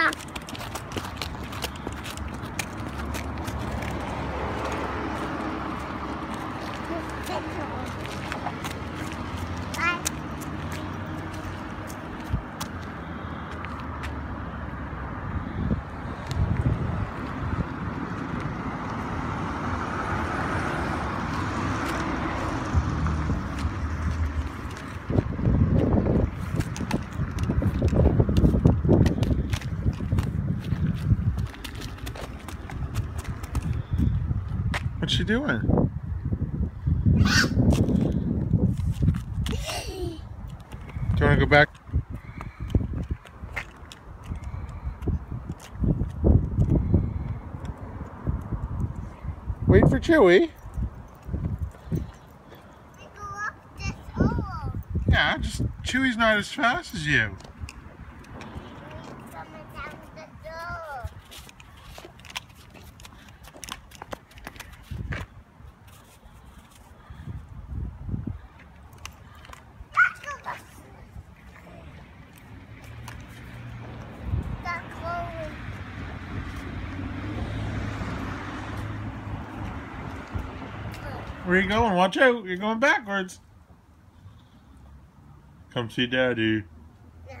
Come. What's she doing? Do you want to go back? Wait for Chewy. We go up this hole. Yeah, just Chewy's not as fast as you. Where are you going? Watch out. You're going backwards. Come see Daddy. No.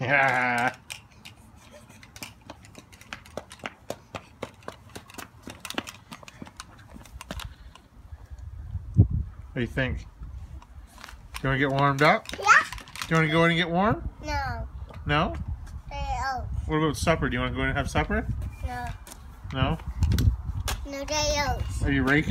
Yeah. What do you think? Do you want to get warmed up? Yeah? Do you want to go in and get warm? No. No? What about supper? Do you want to go in and have supper? No. No? No day out. Are you raking?